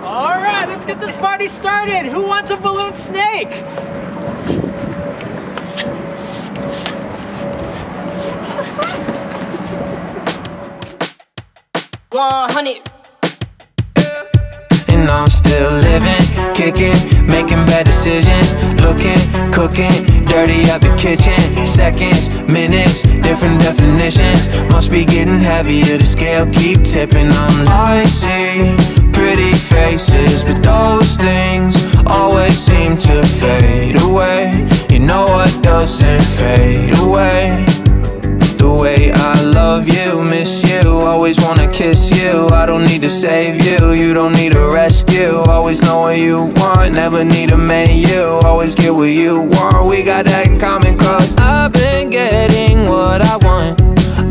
All right, let's get this party started. Who wants a balloon snake? One hundred. And I'm still living, kicking, making bad decisions. Looking, cooking, dirty up the kitchen. Seconds, minutes, different definitions. Must be getting heavier, the scale keep tipping. I'm see pretty faces, but those things always seem to fade away. You know what doesn't fade away? The way I love you, miss always wanna kiss you. I don't need to save you, you don't need a rescue. Always know what you want, never need a. You always get what you want. We got that in common, cause I've been getting what I want.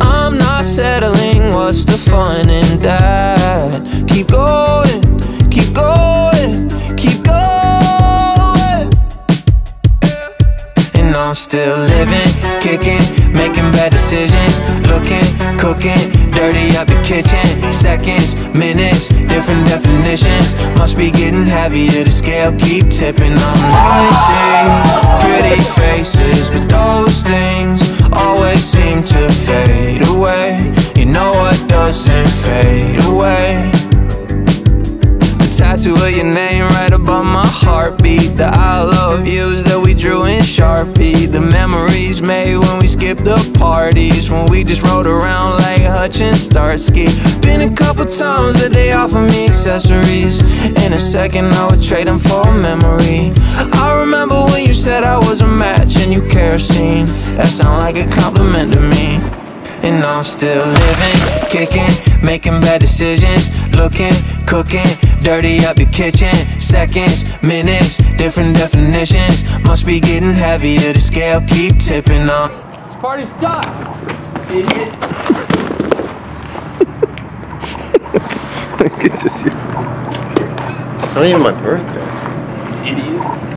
I'm not settling, what's the fun in that? Keep going, still living, kicking, making bad decisions. Looking, cooking, dirty up the kitchen. Seconds, minutes, different definitions. Must be getting heavier, the scale keep tipping. I'm see pretty faces, but those things always seem to fade away. You know what doesn't fade away? The tattoo of your name right above my heartbeat The I love that we drew in Sharpie. The memories made when we skipped the parties. When we just rode around like Hutch and Starsky. Been a couple times that they offer me accessories. In a second I would trade them for a memory. I remember when you said I was a match and you kerosene. That sound like a compliment to me. And I'm still living, kicking, making bad decisions. Looking, cooking, dirty up the kitchen. Seconds, minutes, different definitions. Must be getting heavier, the scale keep tipping on. This party sucks. Idiot. It's not even my birthday.